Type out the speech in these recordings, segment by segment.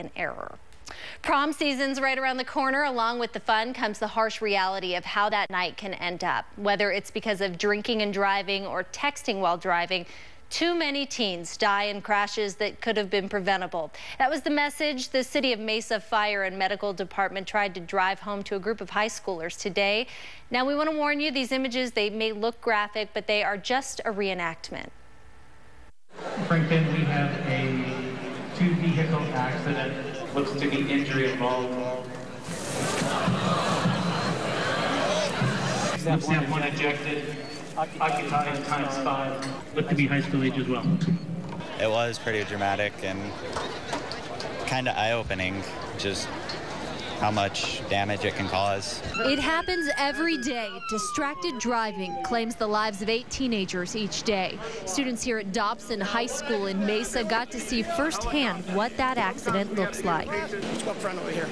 in error. Prom season's right around the corner. Along with the fun comes the harsh reality of how that night can end up. Whether it's because of drinking and driving or texting while driving, too many teens die in crashes that could have been preventable. That was the message the City of Mesa Fire and Medical Department tried to drive home to a group of high schoolers today. Now, we want to warn you, these images, they may look graphic, but they are just a reenactment. Franklin, we have a two vehicle accident. Looks to be injury involved. Step one ejected. Occupied times five. Look to be high school age as well. It was pretty dramatic and kind of eye-opening, just how much damage it can cause. It happens every day. Distracted driving claims the lives of eight teenagers each day. Students here at Dobson High School in Mesa got to see firsthand what that accident looks like. Let's go up front over here.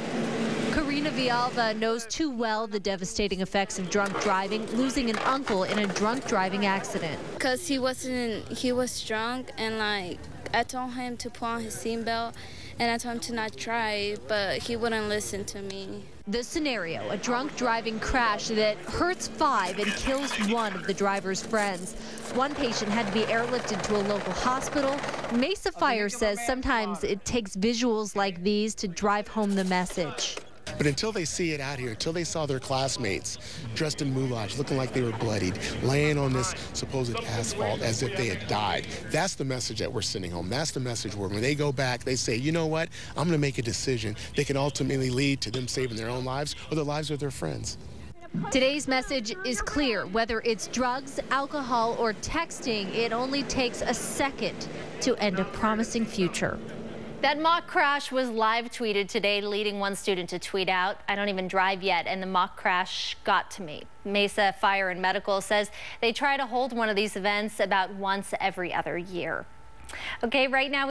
Karina Vialva knows too well the devastating effects of drunk driving, losing an uncle in a drunk driving accident. Because he wasn't, he was drunk and like, I told him to put on his seatbelt and I told him to not drive, but he wouldn't listen to me. The scenario, a drunk driving crash that hurts five and kills one of the driver's friends. One patient had to be airlifted to a local hospital. Mesa Fire says sometimes it takes visuals like these to drive home the message. But until they see it out here, until they saw their classmates dressed in moulage, looking like they were bloodied, laying on this supposed asphalt as if they had died, that's the message that we're sending home. That's the message where when they go back, they say, you know what, I'm going to make a decision that can ultimately lead to them saving their own lives or the lives of their friends. Today's message is clear. Whether it's drugs, alcohol, or texting, it only takes a second to end a promising future. That mock crash was live tweeted today, leading one student to tweet out, I don't even drive yet, and the mock crash got to me. Mesa Fire and Medical says they try to hold one of these events about once every other year. Okay, right now.